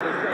Yeah.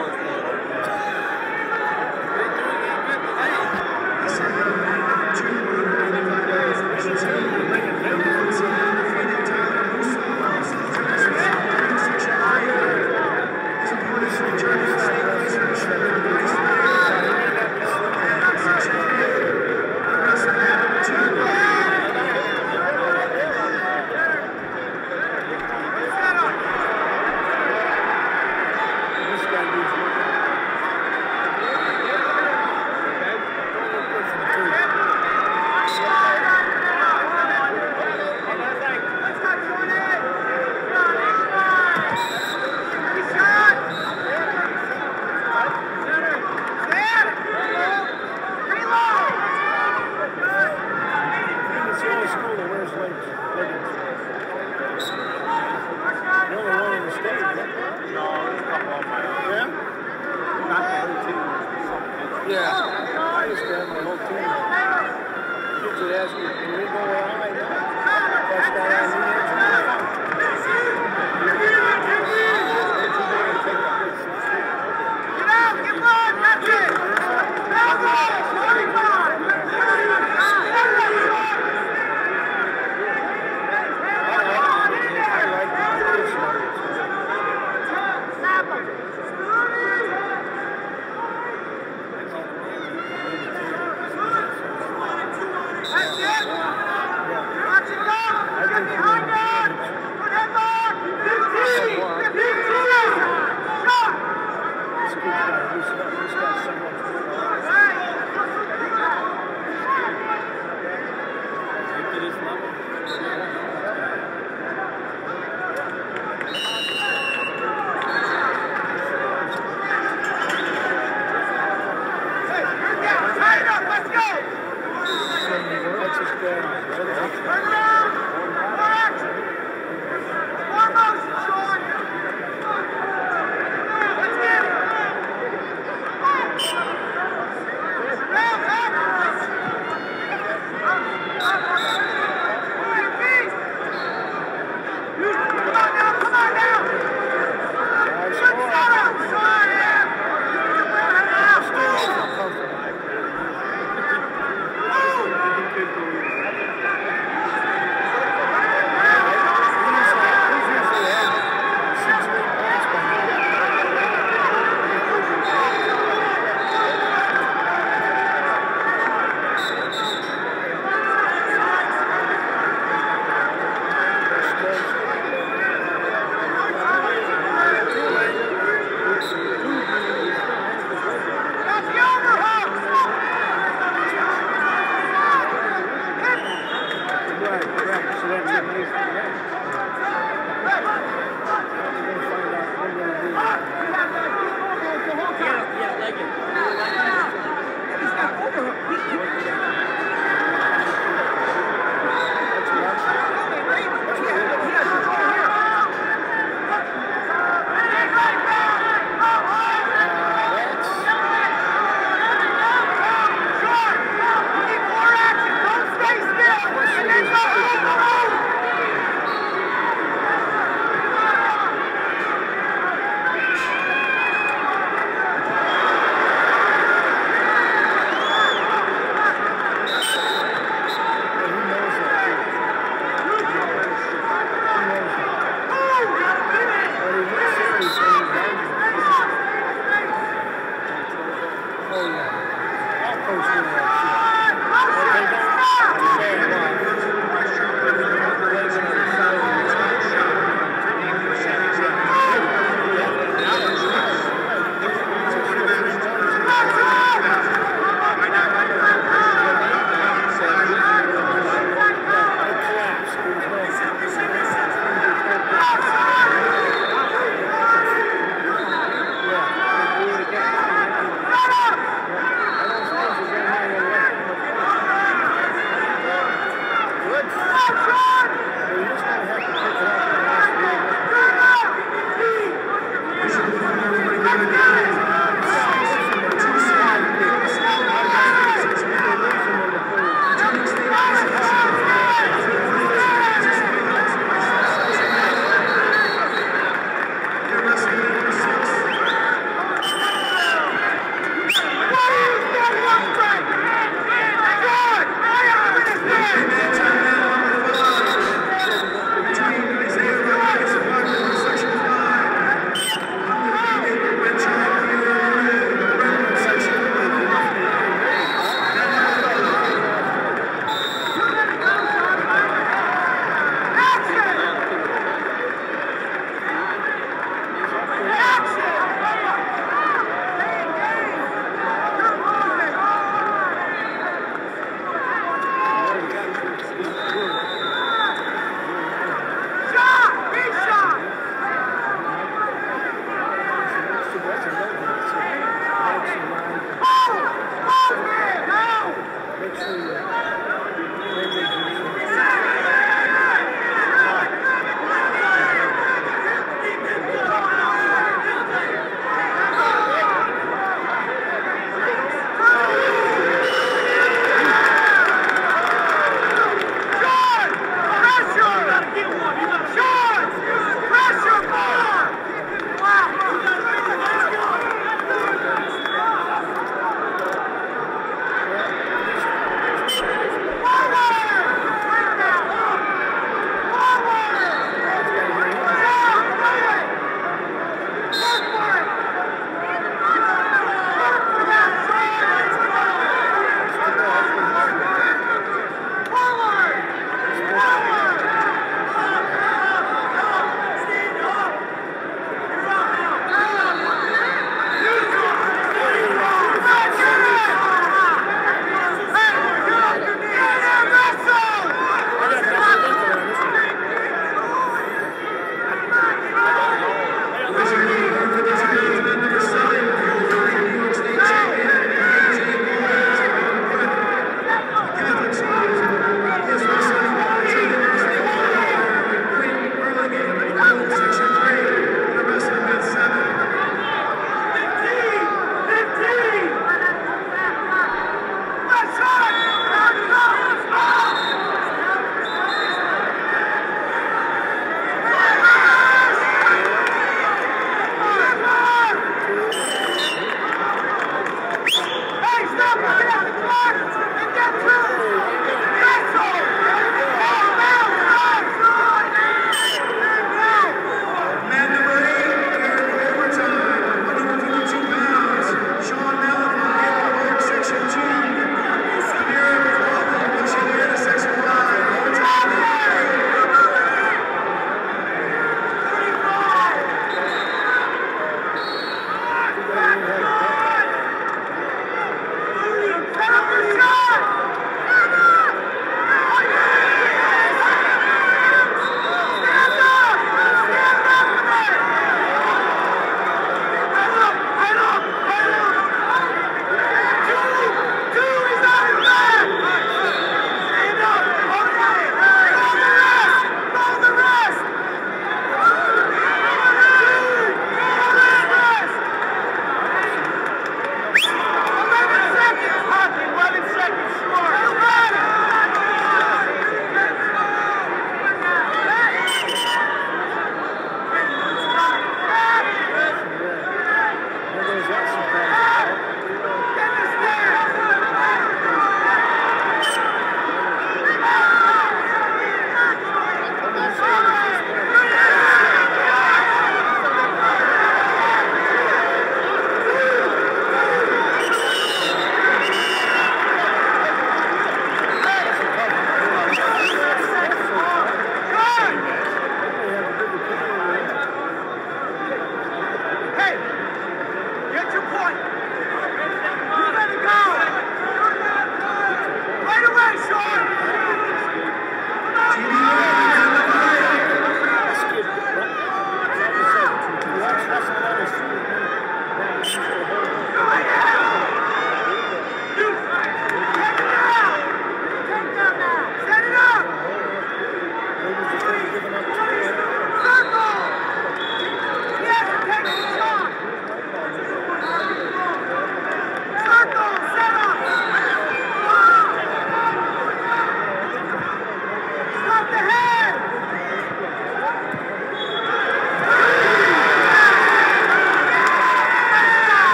the house!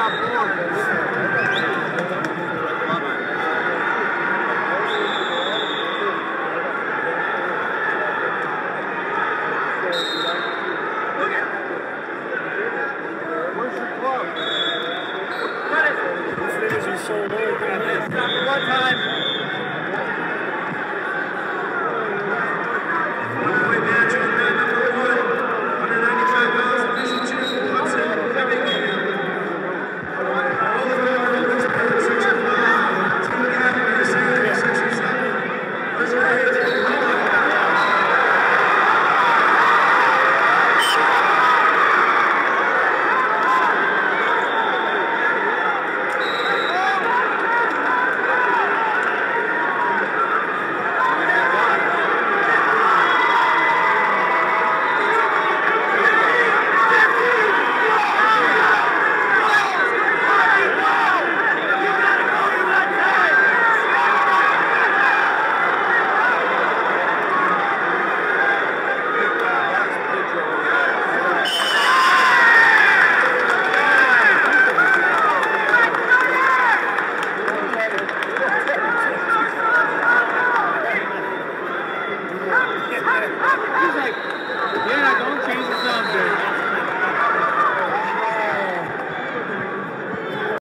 acabou. Né?